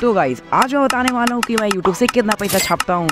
तो गाइज़ आज मैं बताने वाला हूँ कि मैं यूट्यूब से कितना पैसा छापता हूँ।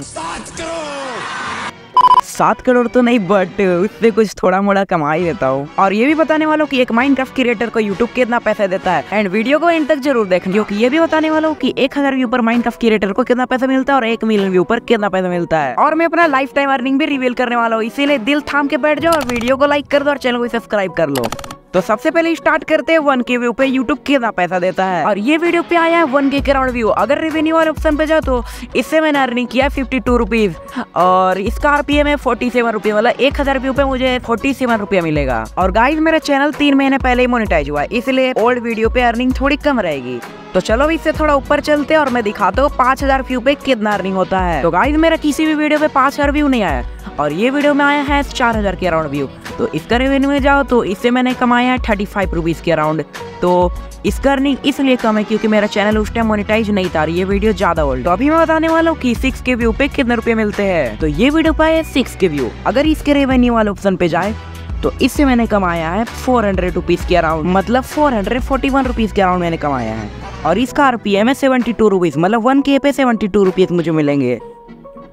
सात करोड़ तो नहीं बट उससे कुछ थोड़ा मोड़ा कमा ही देता हूँ। और ये भी बताने वाला हूँ कि एक माइनक्राफ्ट क्रिएटर को यूट्यूब कितना पैसा देता है। एंड वीडियो को एंड तक ज़रूर देखें क्योंकि ये भी बताने वाला हूँ कि एक हज़ार व्यू पर माइनक्राफ्ट क्रिएटर को कितना पैसा मिलता है और एक मिलियन व्यू पर कितना पैसा मिलता है। और मैं अपना लाइफ टाइम अर्निंग भी रिवील करने वाला हूँ। इसीलिए दिल थाम के बैठ जाओ और वीडियो को लाइक कर दो और चैनल को सब्सक्राइब कर लो। तो सबसे पहले स्टार्ट करते हैं वन के व्यू पे। यूट्यूब कितना पैसा देता है? और ये वीडियो पे आया है वन के कराउंड व्यू अगर रेवेन्यू वाले ऑप्शन पे जाओ तो इससे मैंने अर्निंग किया फिफ्टी टू रुपीज़ और इसका आरपीएम है फोर्टी सेवन रुपये मतलब एक हज़ार व्यू पे मुझे फोर्टी सेवन रुपया मिलेगा। और गाइज़ मेरा चैनल तीन महीने पहले ही मोनिटाइज हुआ इसलिए ओल्ड वीडियो पे अर्निंग थोड़ी कम रहेगी। तो चलो इससे थोड़ा ऊपर चलते और मैं दिखाता हूँ पाँच हज़ार व्यू पे कितना अर्निंग होता है। तो गाइस मेरा किसी भी वीडियो पे पाँच हज़ार व्यू नहीं आया और ये वीडियो में आया है चार हज़ार के अराउंड व्यू तो इसका रेवेन्यू में जाओ तो इससे मैंने कमाया है थर्टी फाइव रुपीज़ के अराउंड। तो इसका अर्निंग इसलिए कम है क्योंकि मेरा चैनल उस टाइम मोनिटाइज नहीं था ये वीडियो ज़्यादा ओल्ड तो अभी मैं बताने वाला हूँ कि सिक्स के व्यू पे कितने रुपए मिलते हैं। तो ये वीडियो पाए सिक्स के व्यू अगर इसके रेवेन्यू वाले ऑप्शन पे जाए तो इससे मैंने कमाया है फोर हंड्रेड रुपीज़ के अराउंड। मतलब four hundred forty one rupees के अराउंड मैंने कमाया है। और इसका आरपीएम है सेवेंटी टू रुपीज़ मतलब वन के पे सेवेंटी टू रुपीज़ मुझे मिलेंगे।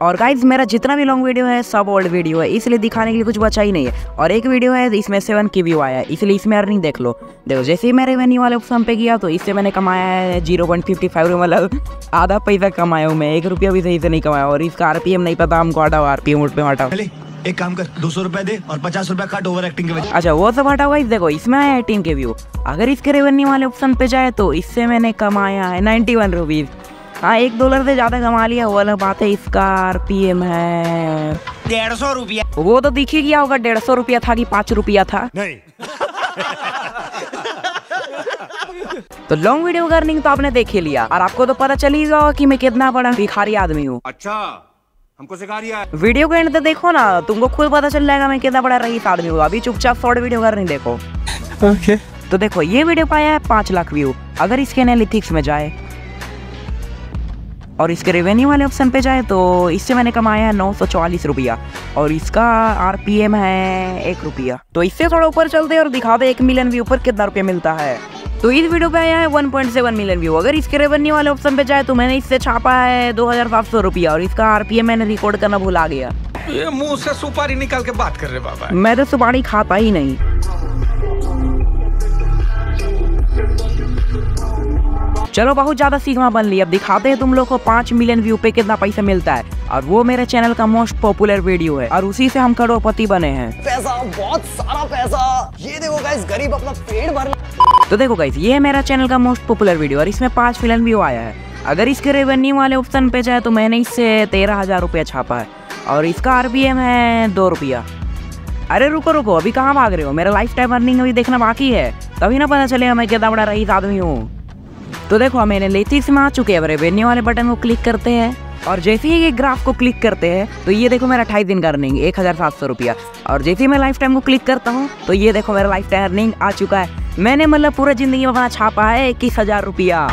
और गाइज़ मेरा जितना भी लॉन्ग वीडियो है सब ओल्ड वीडियो है इसलिए दिखाने के लिए कुछ बचा ही नहीं है। और एक वीडियो है इसमें सेवन की व्यू आया है इसलिए इसमें अर्निंग देख लो। देखो जैसे ही मैं रेवेन्यू वाले ऑप्शन पे गया तो इससे मैंने कमाया है ज़ीरो पॉइंट फिफ्टी फाइव मतलब आधा पैसा कमाया हूँ मैं एक रुपया भी सही से नहीं कमाया और इसका आरपीएम नहीं पता हमको हटाओ आरपीएम उठ पे हटाओ। एक काम कर दो सौ रुपए दे और पचास रुपए काट ओवर एक्टिंग के वजह अच्छा वो सब हटा गाइस देखो इसमें आया है टीम के व्यू अगर इसके रेवेन्यू वाले ऑप्शन पे जाए तो इससे मैंने कमाया है नाइन्टी वन रुपीज़ हाँ एक डॉलर से ज़्यादा कमा लिया वो अलग बात है इसका आरपीएम है। डेढ़ सौ रुपया। वो तो दिख ही गया होगा डेढ़ सौ रुपया था कि पाँच रुपया था? नहीं। तो लॉन्ग वीडियो का अर्निंग तो आपने देख ही लिया और आपको तो पता चल ही गया कि मैं कितना बड़ा भिखारी आदमी हूँ। अच्छा हमको सिखा रिया है वीडियो को एंड तक देखो ना तुमको खुद पता चल जाएगा मैं कितना बड़ा रईस आदमी हूँ। अभी चुपचाप शॉर्ट वीडियो कर नहीं देखो। ओके तो देखो ये वीडियो पाया है पाँच लाख व्यू अगर इसके एनालिटिक्स में जाए। और इसके रेवेन्यू वाले ऑप्शन पे जाए तो इससे मैंने कमाया है नौ सौ चौवालीस रुपया। और इसका आरपीएम है एक रुपया। तो इससे थोड़ा ऊपर चलते हैं और दिखा दे एक मिलियन व्यू पर कितना रुपया मिलता है। तो इस वीडियो पे आया है 1.7 मिलियन व्यू अगर इसके रेवेन्यू वाले ऑप्शन पे जाए तो मैंने इससे छापा है दो हज़ार सात सौ रुपया और इसका आरपीएम मैंने रिकॉर्ड करना भुला गया। ये मुँह से सुपारी निकाल के बात कर रहे बाबा। मैं तो सुपारी खाता ही नहीं। चलो बहुत ज़्यादा सीखना बन ली। अब दिखाते हैं तुम लोग को पाँच मिलियन व्यू पे कितना पैसा मिलता है। और वो मेरे चैनल का मोस्ट पॉपुलर वीडियो है। और उसी से हम करोड़पति बने हैं। पैसा बहुत सारा पैसा। ये देखो गाइस गरीब अपना पेट भर तो देखो गाइस ये है मेरा चैनल का मोस्ट पॉपुलर वीडियो और इसमें पाँच मिलियन व्यू आया है। अगर इसके रेवेन्यू वाले ऑप्शन पे जाए तो मैंने इससे तेरह हज़ार रुपया छापा है। और इसका आरबीएम है दो रुपया। अरे रुको रुको अभी कहाँ भाग रहे हो? मेरा लाइफ टाइम अर्निंग अभी देखना बाकी है। तभी ना पता चलेगा मैं कितना बड़ा रईस आदमी हूँ। तो देखो मैंने लेतीस में आ चुके हैं। रेवेन्यू वाले बटन को क्लिक करते हैं। और जैसे ही ये ग्राफ को क्लिक करते हैं तो ये देखो मेरा अट्ठाईस दिन का अर्निंग एक हज़ार सात सौ रुपया। और जैसे ही मैं लाइफ टाइम को क्लिक करता हूँ तो ये देखो मेरा लाइफ टाइम अर्निंग आ चुका है। मैंने मतलब पूरा ज़िंदगी में अपना छापा है इक्कीस हज़ार रुपया।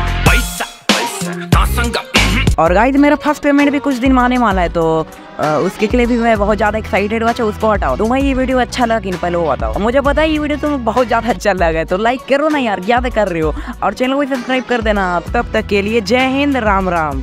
और गाइस मेरा फ़र्स्ट पेमेंट भी कुछ दिन में आने वाला है तो उसके लिए भी मैं बहुत ज़्यादा एक्साइटेड हुआ चाहे उसको हटाओ। तुम्हें ये वीडियो अच्छा लगा कि नहीं पहले वो बताओ मुझे पता है ये वीडियो तुम्हें बहुत ज़्यादा अच्छा लगा तो लाइक करो ना यार क्या कर रहे हो। और चैनल को सब्सक्राइब कर देना तब तक के लिए जय हिंद, राम राम।